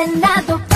ganado